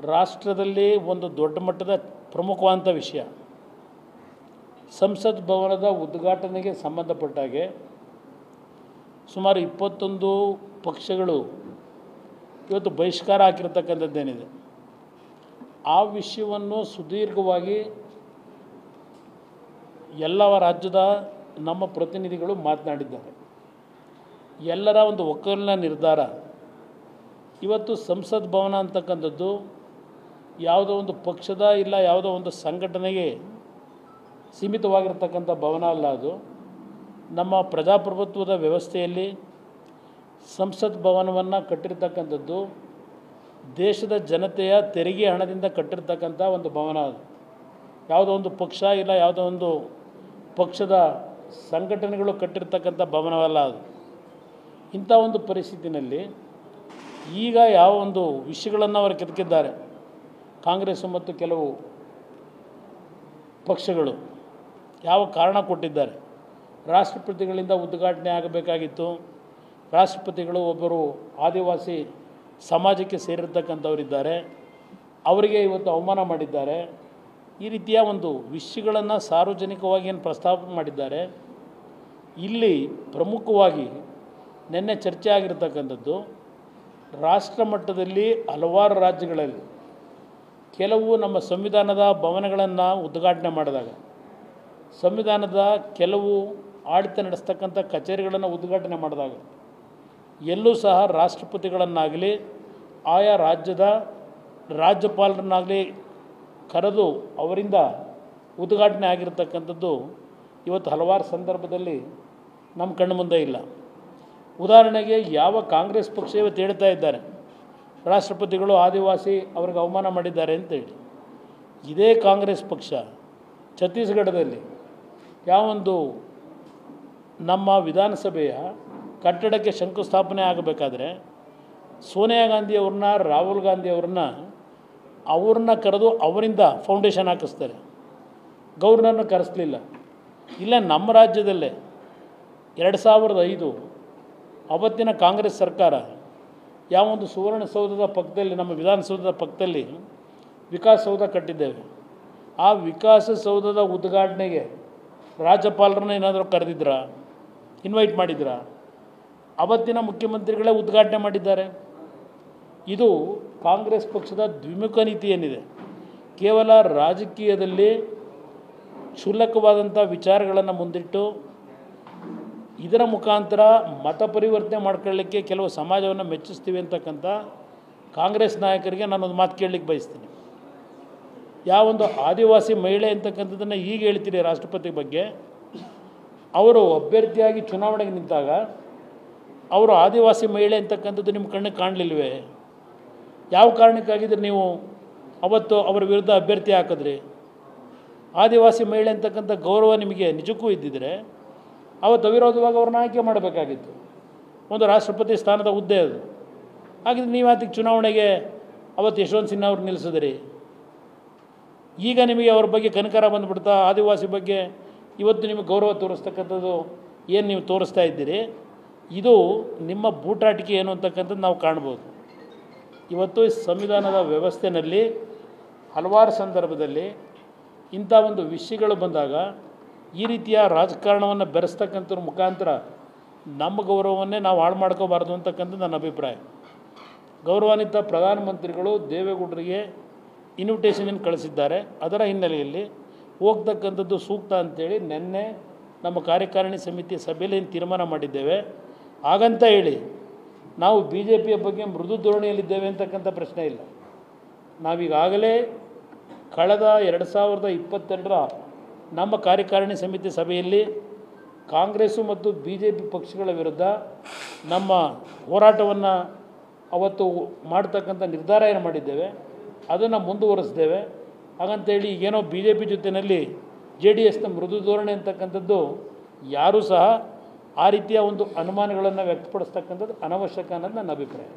ರಾಷ್ಟ್ರದಲ್ಲಿ ಒಂದು ದೊಡ್ಡ ಮಟ್ಟದ ಪ್ರಮುಖವಾದಂಥ ವಿಷಯ. ಸಂಸತ್ ಭವನದ ಉದ್ಘಾಟನೆಗೆ ಸಂಬಂಧಪಟ್ಟಾಗೆ ಸುಮಾರು ಇಪ್ಪತ್ತೊಂದು ಪಕ್ಷಗಳು ಇವತ್ತು ಬಹಿಷ್ಕಾರ ಹಾಕಿರ್ತಕ್ಕಂಥದ್ದೇನಿದೆ. ಆ ವಿಷಯವನ್ನು ಸುದೀರ್ಘವಾಗಿ ಎಲ್ಲ ರಾಜ್ಯದ ನಮ್ಮ ಪ್ರತಿನಿಧಿಗಳು ಮಾತನಾಡಿದ್ದಾರೆ. ಎಲ್ಲರ ಒಂದು ಒಕ್ಕಲಿನ ನಿರ್ಧಾರ. ಇವತ್ತು ಸಂಸತ್ ಭವನ ಅಂತಕ್ಕಂಥದ್ದು ಯಾವುದೋ ಒಂದು ಪಕ್ಷದ ಇಲ್ಲ ಯಾವುದೋ ಒಂದು ಸಂಘಟನೆಗೆ ಸೀಮಿತವಾಗಿರ್ತಕ್ಕಂಥ ಭವನ ಅಲ್ಲ ಅದು. ನಮ್ಮ ಪ್ರಜಾಪ್ರಭುತ್ವದ ವ್ಯವಸ್ಥೆಯಲ್ಲಿ ಸಂಸತ್ ಭವನವನ್ನು ಕಟ್ಟಿರ್ತಕ್ಕಂಥದ್ದು ದೇಶದ ಜನತೆಯ ತೆರಿಗೆ ಹಣದಿಂದ ಕಟ್ಟಿರ್ತಕ್ಕಂಥ ಒಂದು ಭವನ ಅದು. ಯಾವುದೋ ಒಂದು ಪಕ್ಷ ಇಲ್ಲ ಯಾವುದೋ ಒಂದು ಪಕ್ಷದ ಸಂಘಟನೆಗಳು ಕಟ್ಟಿರ್ತಕ್ಕಂಥ ಭವನವಲ್ಲ ಅದು. ಇಂಥ ಒಂದು ಪರಿಸ್ಥಿತಿನಲ್ಲಿ ಈಗ ಯಾವ ಒಂದು ವಿಷಯಗಳನ್ನು ಅವರು ಕೆದಕಿದ್ದಾರೆ? ಕಾಂಗ್ರೆಸ್ ಮತ್ತು ಕೆಲವು ಪಕ್ಷಗಳು ಯಾವ ಕಾರಣ ಕೊಟ್ಟಿದ್ದಾರೆ? ರಾಷ್ಟ್ರಪತಿಗಳಿಂದ ಉದ್ಘಾಟನೆ ಆಗಬೇಕಾಗಿತ್ತು. ರಾಷ್ಟ್ರಪತಿಗಳು ಒಬ್ಬರು ಆದಿವಾಸಿ ಸಮಾಜಕ್ಕೆ ಸೇರಿರ್ತಕ್ಕಂಥವರಿದ್ದಾರೆ. ಅವರಿಗೆ ಇವತ್ತು ಅವಮಾನ ಮಾಡಿದ್ದಾರೆ. ಈ ರೀತಿಯ ಒಂದು ವಿಷಯಗಳನ್ನು ಸಾರ್ವಜನಿಕವಾಗಿ ಏನು ಪ್ರಸ್ತಾಪ ಮಾಡಿದ್ದಾರೆ. ಇಲ್ಲಿ ಪ್ರಮುಖವಾಗಿ ನಿನ್ನೆ ಚರ್ಚೆ ಆಗಿರ್ತಕ್ಕಂಥದ್ದು ರಾಷ್ಟ್ರ ಮಟ್ಟದಲ್ಲಿ ಹಲವಾರು ರಾಜ್ಯಗಳಲ್ಲಿ ಕೆಲವು ನಮ್ಮ ಸಂವಿಧಾನದ ಭವನಗಳನ್ನು ಉದ್ಘಾಟನೆ ಮಾಡಿದಾಗ, ಸಂವಿಧಾನದ ಕೆಲವು ಆಡಳಿತ ನಡೆಸ್ತಕ್ಕಂಥ ಕಚೇರಿಗಳನ್ನು ಉದ್ಘಾಟನೆ ಮಾಡಿದಾಗ, ಎಲ್ಲೂ ಸಹ ರಾಷ್ಟ್ರಪತಿಗಳನ್ನಾಗಲಿ, ಆಯಾ ರಾಜ್ಯದ ರಾಜ್ಯಪಾಲರನ್ನಾಗಲಿ ಕರೆದು ಅವರಿಂದ ಉದ್ಘಾಟನೆ ಆಗಿರತಕ್ಕಂಥದ್ದು ಇವತ್ತು ಹಲವಾರು ಸಂದರ್ಭದಲ್ಲಿ ನಮ್ಮ ಕಣ್ಣು ಮುಂದೆ ಇಲ್ಲ. ಉದಾಹರಣೆಗೆ ಯಾವ ಕಾಂಗ್ರೆಸ್ ಪಕ್ಷ ಇವತ್ತು ಹೇಳ್ತಾ ಇದ್ದಾರೆ ರಾಷ್ಟ್ರಪತಿಗಳು ಆದಿವಾಸಿ ಅವ್ರಿಗೆ ಅವಮಾನ ಮಾಡಿದ್ದಾರೆ ಅಂತೇಳಿ ಇದೇ ಕಾಂಗ್ರೆಸ್ ಪಕ್ಷ ಛತ್ತೀಸ್ಗಢದಲ್ಲಿ ಯಾವೊಂದು ನಮ್ಮ ವಿಧಾನಸಭೆಯ ಕಟ್ಟಡಕ್ಕೆ ಶಂಕುಸ್ಥಾಪನೆ ಆಗಬೇಕಾದ್ರೆ ಸೋನಿಯಾ ಗಾಂಧಿಯವ್ರನ್ನ, ರಾಹುಲ್ ಗಾಂಧಿಯವ್ರನ್ನ ಅವ್ರನ್ನ ಕರೆದು ಅವರಿಂದ ಫೌಂಡೇಶನ್ ಹಾಕಿಸ್ತಾರೆ. ಗೌರ್ನರ್ನ ಕರೆಸಲಿಲ್ಲ. ಇಲ್ಲ, ನಮ್ಮ ರಾಜ್ಯದಲ್ಲೇ ಎರಡು ಸಾವಿರದ ಐದು ಅವತ್ತಿನ ಕಾಂಗ್ರೆಸ್ ಸರ್ಕಾರ ಯಾವೊಂದು ಸುವರ್ಣಸೌಧದ ಪಕ್ಕದಲ್ಲಿ, ನಮ್ಮ ವಿಧಾನಸೌಧದ ಪಕ್ಕದಲ್ಲಿ ವಿಕಾಸಸೌಧ ಕಟ್ಟಿದ್ದೇವೆ. ಆ ವಿಕಾಸಸೌಧದ ಉದ್ಘಾಟನೆಗೆ ರಾಜ್ಯಪಾಲರನ್ನ ಏನಾದರೂ ಕರೆದಿದ್ರಾ? ಇನ್ವೈಟ್ ಮಾಡಿದ್ರಾ? ಅವತ್ತಿನ ಮುಖ್ಯಮಂತ್ರಿಗಳೇ ಉದ್ಘಾಟನೆ ಮಾಡಿದ್ದಾರೆ. ಇದು ಕಾಂಗ್ರೆಸ್ ಪಕ್ಷದ ದ್ವಿಮುಖ ನೀತಿ ಏನಿದೆ? ಕೇವಲ ರಾಜಕೀಯದಲ್ಲಿ ಕ್ಷುಲ್ಲಕವಾದಂಥ ವಿಚಾರಗಳನ್ನು ಮುಂದಿಟ್ಟು ಇದರ ಮುಖಾಂತರ ಮತ ಪರಿವರ್ತನೆ ಮಾಡ್ಕೊಳ್ಳಿಕ್ಕೆ ಕೆಲವು ಸಮಾಜವನ್ನು ಮೆಚ್ಚಿಸ್ತೀವಿ ಅಂತಕ್ಕಂಥ ಕಾಂಗ್ರೆಸ್ ನಾಯಕರಿಗೆ ನಾನೊಂದು ಮಾತು ಕೇಳಲಿಕ್ಕೆ ಬಯಸ್ತೀನಿ. ಯಾವೊಂದು ಆದಿವಾಸಿ ಮಹಿಳೆ ಅಂತಕ್ಕಂಥದ್ದನ್ನು ಈಗ ಹೇಳ್ತೀರಿ ರಾಷ್ಟ್ರಪತಿ ಬಗ್ಗೆ. ಅವರು ಅಭ್ಯರ್ಥಿಯಾಗಿ ಚುನಾವಣೆಗೆ ನಿಂತಾಗ ಅವರು ಆದಿವಾಸಿ ಮಹಿಳೆ ಅಂತಕ್ಕಂಥದ್ದು ನಿಮ್ಮ ಕಣ್ಣಿಗೆ ಕಾಣಲಿಲ್ವೇ? ಯಾವ ಕಾರಣಕ್ಕಾಗಿದ್ರೆ ನೀವು ಅವತ್ತು ಅವರ ವಿರುದ್ಧ ಅಭ್ಯರ್ಥಿ ಹಾಕಿದ್ರಿ? ಆದಿವಾಸಿ ಮಹಿಳೆ ಅಂತಕ್ಕಂಥ ಗೌರವ ನಿಮಗೆ ನಿಜಕ್ಕೂ ಇದ್ದಿದ್ರೆ ಅವತ್ತು ಅವಿರೋಧವಾಗಿ ಅವ್ರನ್ನ ಆಯ್ಕೆ ಮಾಡಬೇಕಾಗಿತ್ತು. ಒಂದು ರಾಷ್ಟ್ರಪತಿ ಸ್ಥಾನದ ಹುದ್ದೆ ಅದು. ಹಾಗಿದ್ರೆ ನೀವು ಅದಕ್ಕೆ ಚುನಾವಣೆಗೆ ಅವತ್ತು ಯಶವಂತ್ ಸಿನ್ಹಾ ಅವ್ರು ನಿಲ್ಲಿಸಿದ್ರಿ. ಈಗ ನಿಮಗೆ ಅವ್ರ ಬಗ್ಗೆ ಕನಕರ ಬಂದುಬಿಡ್ತಾ, ಆದಿವಾಸಿ ಬಗ್ಗೆ ಇವತ್ತು ನಿಮಗೆ ಗೌರವ ತೋರಿಸ್ತಕ್ಕಂಥದ್ದು ಏನು ನೀವು ತೋರಿಸ್ತಾ ಇದ್ದೀರಿ? ಇದು ನಿಮ್ಮ ಬೂಟಾಟಿಕೆ ಏನು ಅಂತಕ್ಕಂಥದ್ದು ನಾವು ಕಾಣ್ಬೋದು. ಇವತ್ತು ಸಂವಿಧಾನದ ವ್ಯವಸ್ಥೆಯಲ್ಲಿ ಹಲವಾರು ಸಂದರ್ಭದಲ್ಲಿ ಇಂಥ ಒಂದು ವಿಷಯಗಳು ಬಂದಾಗ ಈ ರೀತಿಯ ರಾಜಕಾರಣವನ್ನು ಬೆರೆಸ್ತಕ್ಕಂಥವ್ರ ಮುಖಾಂತರ ನಮ್ಮ ಗೌರವವನ್ನೇ ನಾವು ಹಾಳು ಮಾಡ್ಕೋಬಾರ್ದು ಅಂತಕ್ಕಂಥದ್ದು ನನ್ನ ಅಭಿಪ್ರಾಯ. ಗೌರವಾನ್ವಿತ ಪ್ರಧಾನಮಂತ್ರಿಗಳು ದೇವೇಗೌಡರಿಗೆ ಇನ್ವಿಟೇಷನನ್ನು ಕಳಿಸಿದ್ದಾರೆ. ಅದರ ಹಿನ್ನೆಲೆಯಲ್ಲಿ ಹೋಗ್ತಕ್ಕಂಥದ್ದು ಸೂಕ್ತ ಅಂತೇಳಿ ನಿನ್ನೆ ನಮ್ಮ ಕಾರ್ಯಕಾರಿಣಿ ಸಮಿತಿ ಸಭೆಯಲ್ಲಿ ತೀರ್ಮಾನ ಮಾಡಿದ್ದೇವೆ. ಹಾಗಂತ ಹೇಳಿ ನಾವು ಬಿ ಜೆ ಪಿಯ ಬಗ್ಗೆ ಮೃದು ಧೋರಣೆಯಲ್ಲಿದ್ದೇವೆ ಅಂತಕ್ಕಂಥ ಪ್ರಶ್ನೆ ಇಲ್ಲ. ನಾವೀಗಾಗಲೇ ಕಳೆದ ಎರಡು ಸಾವಿರದ ಇಪ್ಪತ್ತೆರಡರ ನಮ್ಮ ಕಾರ್ಯಕಾರಿಣಿ ಸಮಿತಿ ಸಭೆಯಲ್ಲಿ ಕಾಂಗ್ರೆಸ್ಸು ಮತ್ತು ಬಿ ಜೆ ಪಿ ಪಕ್ಷಗಳ ವಿರುದ್ಧ ನಮ್ಮ ಹೋರಾಟವನ್ನು ಅವತ್ತು ಮಾಡ್ತಕ್ಕಂಥ ನಿರ್ಧಾರ ಏನು ಮಾಡಿದ್ದೇವೆ, ಅದನ್ನು ಮುಂದುವರಿಸಿದ್ದೇವೆ. ಹಾಗಂತೇಳಿ ಏನೋ ಬಿ ಜೆ ಪಿ ಜೊತೆಯಲ್ಲಿ ಜೆ ಡಿ ಎಸ್ನ ಮೃದು ಧೋರಣೆ ಅಂತಕ್ಕಂಥದ್ದು ಯಾರೂ ಸಹ ಆ ರೀತಿಯ ಒಂದು ಅನುಮಾನಗಳನ್ನು ವ್ಯಕ್ತಪಡಿಸ್ತಕ್ಕಂಥದ್ದು ಅನವಶ್ಯಕ ಅನ್ನೋದು ನನ್ನ ಅಭಿಪ್ರಾಯ.